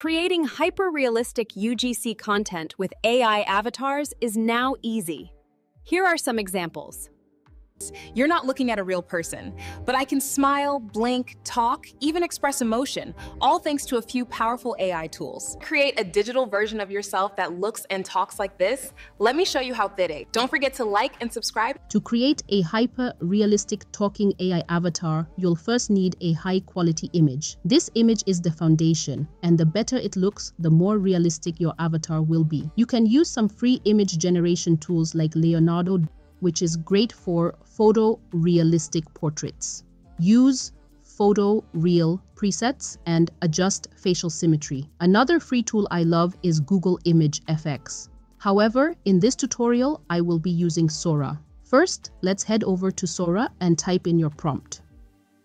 Creating hyper-realistic UGC content with AI avatars is now easy. Here are some examples. You're not looking at a real person, but I can smile, blink, talk, even express emotion, all thanks to a few powerful AI tools. Create a digital version of yourself that looks and talks like this? Let me show you how Thide. Don't forget to like and subscribe. To create a hyper-realistic talking AI avatar, you'll first need a high-quality image. This image is the foundation, and the better it looks, the more realistic your avatar will be. You can use some free image generation tools like Leonardo which is great for photorealistic portraits. Use photo real presets and adjust facial symmetry. Another free tool I love is Google Image FX. However, in this tutorial, I will be using Sora. First, let's head over to Sora and type in your prompt.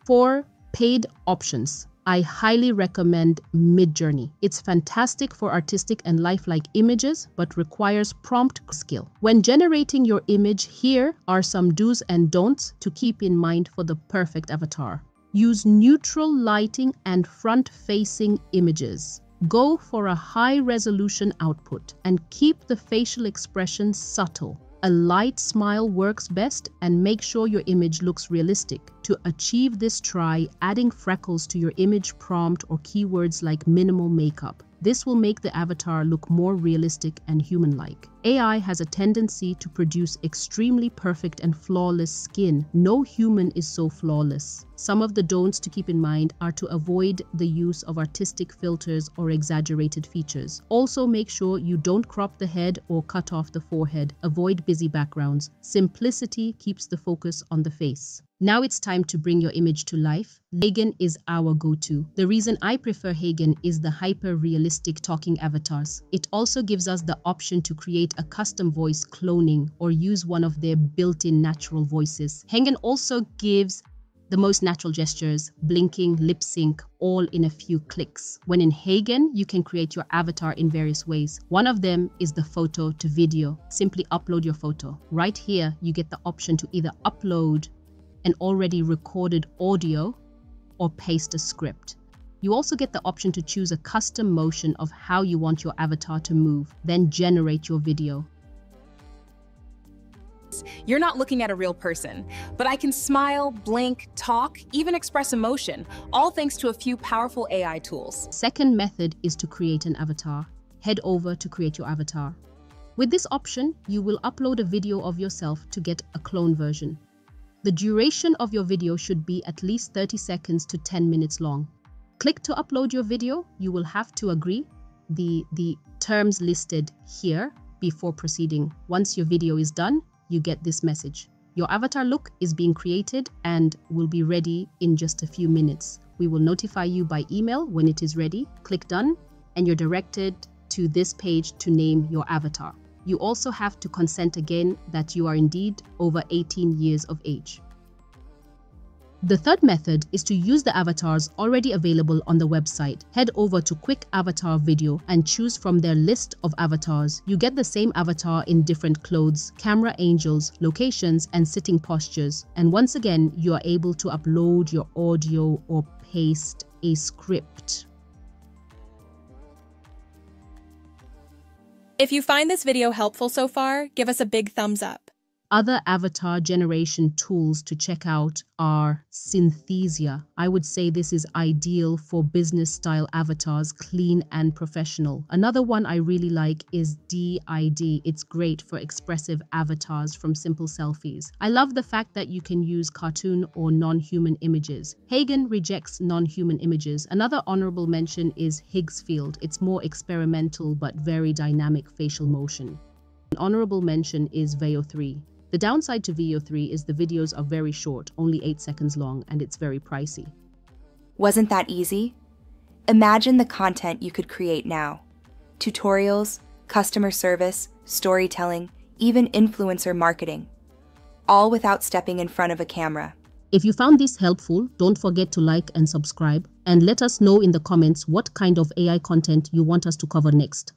For paid options, I highly recommend Midjourney. It's fantastic for artistic and lifelike images, but requires prompt skill. When generating your image, here are some do's and don'ts to keep in mind for the perfect avatar. Use neutral lighting and front-facing images. Go for a high-resolution output and keep the facial expression subtle. A light smile works best and make sure your image looks realistic. To achieve this try adding freckles to your image prompt or keywords like minimal makeup. This will make the avatar look more realistic and human-like. AI has a tendency to produce extremely perfect and flawless skin. No human is so flawless. Some of the don'ts to keep in mind are to avoid the use of artistic filters or exaggerated features. Also make sure you don't crop the head or cut off the forehead. Avoid busy backgrounds. Simplicity keeps the focus on the face. Now it's time to bring your image to life. Heygen is our go-to. The reason I prefer Heygen is the hyper-realistic talking avatars. It also gives us the option to create a custom voice cloning or use one of their built-in natural voices. Heygen also gives the most natural gestures, blinking, lip sync, all in a few clicks. When in Heygen, you can create your avatar in various ways. One of them is the photo to video. Simply upload your photo. Right here, you get the option to either upload an already recorded audio or paste a script. You also get the option to choose a custom motion of how you want your avatar to move, then generate your video. You're not looking at a real person, but I can smile, blink, talk, even express emotion, all thanks to a few powerful AI tools. Second method is to create an avatar. Head over to create your avatar. With this option, you will upload a video of yourself to get a clone version. The duration of your video should be at least 30 seconds to 10 minutes long. Click to upload your video. You will have to agree the, the terms listed here before proceeding. Once your video is done, you get this message. Your avatar look is being created and will be ready in just a few minutes. We will notify you by email when it is ready. Click done and you're directed to this page to name your avatar. You also have to consent again that you are indeed over 18 years of age. The third method is to use the avatars already available on the website. Head over to Quick Avatar Video and choose from their list of avatars. You get the same avatar in different clothes, camera angles, locations, and sitting postures. And once again, you are able to upload your audio or paste a script. If you find this video helpful so far, give us a big thumbs up. Other avatar generation tools to check out are Synthesia. I would say this is ideal for business style avatars, clean and professional. Another one I really like is D-ID. It's great for expressive avatars from simple selfies. I love the fact that you can use cartoon or non-human images. Heygen rejects non-human images. Another honorable mention is Higgsfield. It's more experimental but very dynamic facial motion. An honorable mention is Veo 3. The downside to Veo 3 is the videos are very short, only 8 seconds long, and it's very pricey. Wasn't that easy? Imagine the content you could create now. Tutorials, customer service, storytelling, even influencer marketing. All without stepping in front of a camera. If you found this helpful, don't forget to like and subscribe, and let us know in the comments what kind of AI content you want us to cover next.